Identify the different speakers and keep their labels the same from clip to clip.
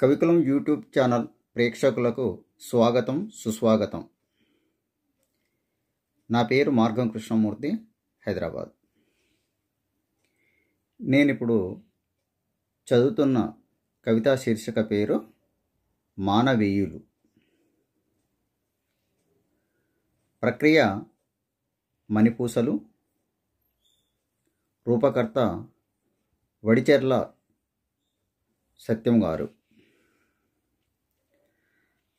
Speaker 1: కవికులం YouTube channel ప్రేక్షకులకు స్వాగతం సుస్వాగతం. నా పేరు మార్గం కృష్ణమూర్తి హైదరాబాద్. నేను ఇప్పుడు చదువుతున్న కవితా శీర్షిక పేరు మానవీయులు. ప్రక్రియ మణిపూసలు రూపకర్త వడిచెర్ల సత్యం గారు.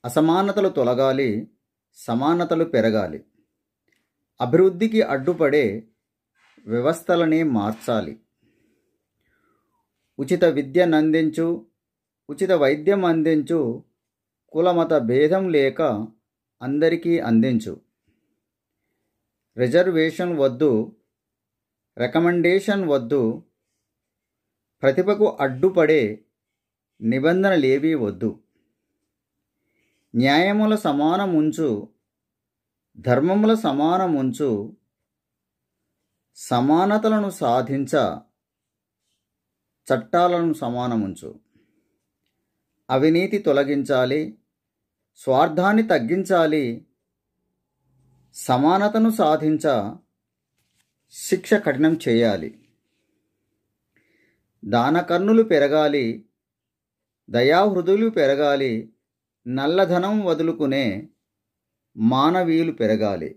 Speaker 1: అసమానతలు తొలగాలి సమానతలు పెరగాలి. అభివృద్ధికి అడ్డుపడే వ్యవస్థలనే మార్చాలి. ఉచిత విద్యనందించు ఉచిత వైద్యం అందించు కులమత భేదం లేక అందరికీ అందించు. రిజర్వేషన్ వద్దు రికమెండేషన్ వద్దు ప్రతిభకు అడ్డుపడే నిబంధనలేవీ వద్దు. న్యాయముల సమానముంచు ధర్మముల సమానముంచు సమానతలను సాధించ చట్టాలను సమానముంచు. అవినీతి తొలగించాలి స్వార్థాన్ని తగ్గించాలి సమానతను సాధించ శిక్ష కఠినం చేయాలి. దానకర్ణులు పెరగాలి దయాహృదులు పెరగాలి నల్లధనం వదులుకునే మానవీయులు పెరగాలి.